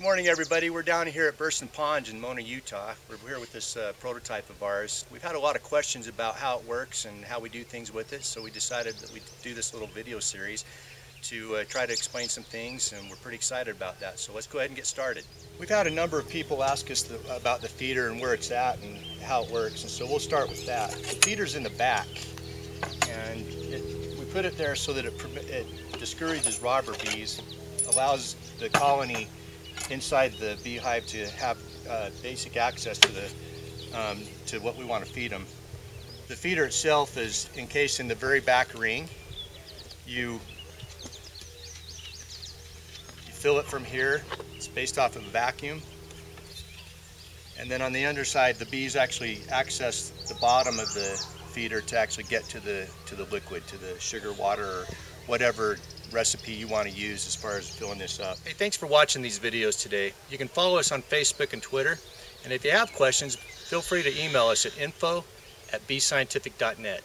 Good morning, everybody. We're down here at Burraston Pond in Mona, Utah. We're here with this uh, prototype of ours. We've had a lot of questions about how it works and how we do things with it, so we decided that we'd do this little video series to uh, try to explain some things, and we're pretty excited about that. So let's go ahead and get started. We've had a number of people ask us the, about the feeder and where it's at and how it works, and so we'll start with that. The feeder's in the back, and it, we put it there so that it, it discourages robber bees, allows the colony inside the beehive to have uh, basic access to the um, to what we want to feed them. The feeder itself is encased in the very back ring. You you fill it from here. It's based off of a vacuum. And then on the underside, the bees actually access the bottom of the feeder to actually get to the to the liquid, to the sugar, water, or whatever recipe you want to use as far as filling this up. Hey, thanks for watching these videos today. You can follow us on Facebook and Twitter. And if you have questions, feel free to email us at info at beescientific.net.